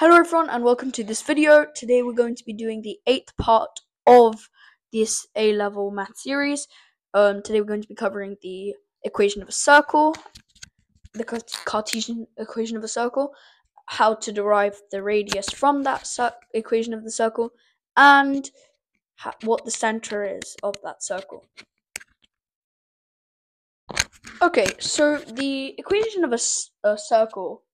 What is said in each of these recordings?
Hello everyone and welcome to this video. Today we're going to be doing the eighth part of this A-level math series. Um, today we're going to be covering the equation of a circle, the Cartesian equation of a circle, how to derive the radius from that equation of the circle, and what the center is of that circle. Okay, so the equation of a, a circle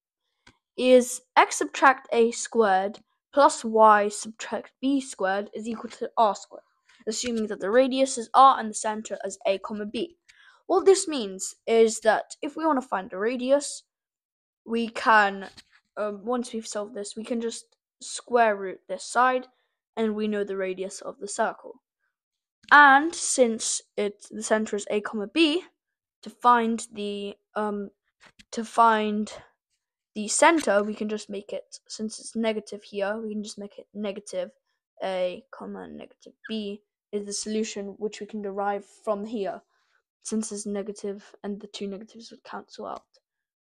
is x subtract a squared plus y subtract b squared is equal to r squared, assuming that the radius is r and the center is a comma b. What this means is that if we want to find the radius, we can, um, once we've solved this, we can just square root this side and we know the radius of the circle. And since it the center is a comma b, to find the um to find the center, we can just make it, since it's negative here, we can just make it negative a comma negative b is the solution which we can derive from here, since it's negative and the two negatives would cancel out.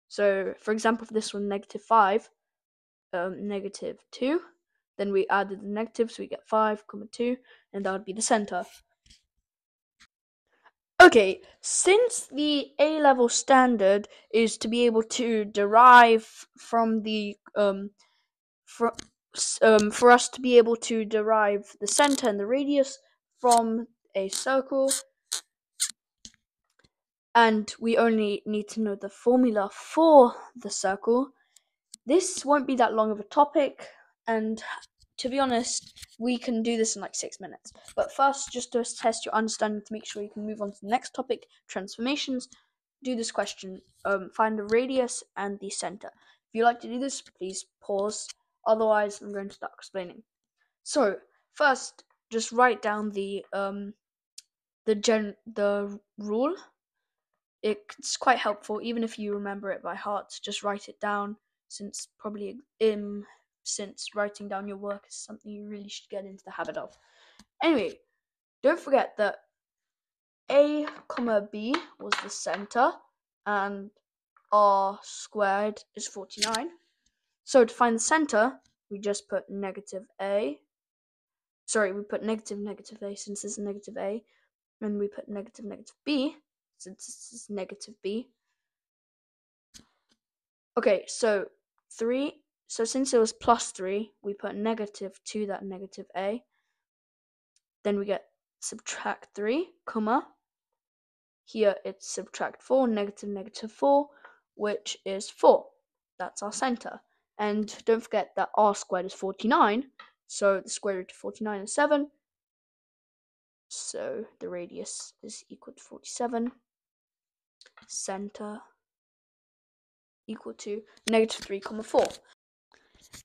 So, for example, for this one, negative 5, um, negative 2, then we added the negatives, so we get 5, comma 2, and that would be the center. Okay, since the A level standard is to be able to derive from the um for um for us to be able to derive the center and the radius from a circle and we only need to know the formula for the circle. This won't be that long of a topic and to be honest, we can do this in like six minutes. But first, just to test your understanding to make sure you can move on to the next topic, transformations, do this question. Um, find the radius and the center. If you like to do this, please pause. Otherwise, I'm going to start explaining. So, first, just write down the um, the gen the rule. It's quite helpful, even if you remember it by heart. Just write it down, since probably um since writing down your work is something you really should get into the habit of. Anyway, don't forget that a comma b was the center and r squared is 49. So to find the center, we just put negative a. Sorry, we put negative negative a since this is negative a, and we put negative negative b since this is negative b. Okay, so 3 so since it was plus 3, we put negative to that negative a. Then we get subtract 3, comma. Here it's subtract 4, negative negative 4, which is 4. That's our center. And don't forget that r squared is 49, so the square root of 49 is 7. So the radius is equal to 47. Center equal to negative 3 comma 4.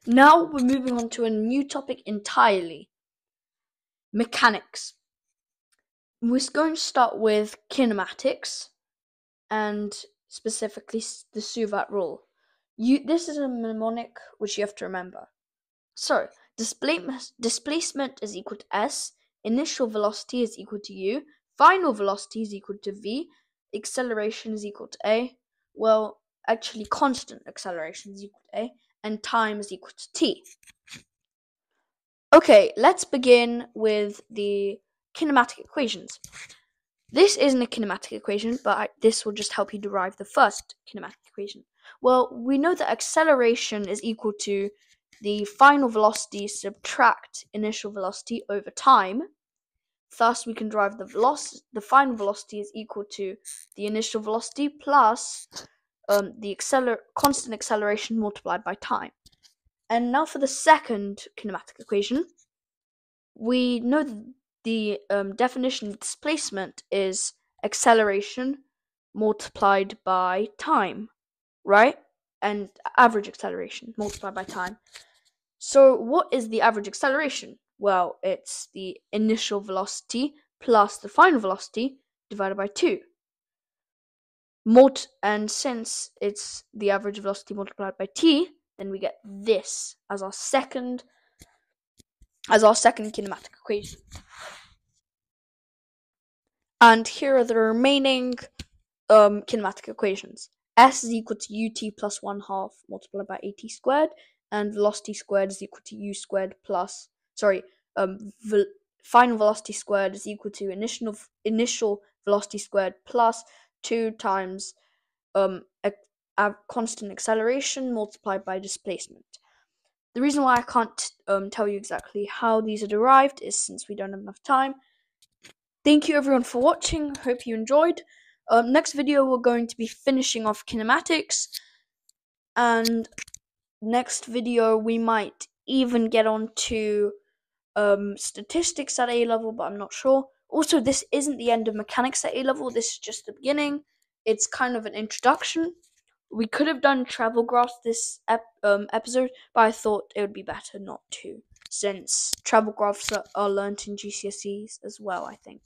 Now we're moving on to a new topic entirely mechanics. We're going to start with kinematics and specifically the Suvat rule. You, this is a mnemonic which you have to remember. So, displacement, displacement is equal to s, initial velocity is equal to u, final velocity is equal to v, acceleration is equal to a. Well, actually, constant acceleration is equal to a, and time is equal to t. Okay, let's begin with the kinematic equations. This isn't a kinematic equation, but I, this will just help you derive the first kinematic equation. Well, we know that acceleration is equal to the final velocity subtract initial velocity over time. Thus, we can derive the velocity. The final velocity is equal to the initial velocity plus um, the acceler- constant acceleration multiplied by time. And now for the second kinematic equation, we know that the um, definition of displacement is acceleration multiplied by time, right? And average acceleration multiplied by time. So, what is the average acceleration? Well, it's the initial velocity plus the final velocity divided by 2 mult and since it's the average velocity multiplied by t, then we get this as our second as our second kinematic equation. And here are the remaining um, kinematic equations. S is equal to ut plus 1 half multiplied by at squared, and velocity squared is equal to u squared plus sorry um final velocity squared is equal to initial initial velocity squared plus 2 times um a, a constant acceleration multiplied by displacement. The reason why i can't um, tell you exactly how these are derived is since we don't have enough time. Thank you everyone for watching. Hope you enjoyed. Um, next video we're going to be finishing off kinematics. And next video we might even get on to um, statistics at A level, but I'm not sure. Also, this isn't the end of mechanics at A level, this is just the beginning. It's kind of an introduction. We could have done travel graphs this ep- um, episode, but I thought it would be better not to, since travel graphs are, are learnt in GCSEs as well, I think.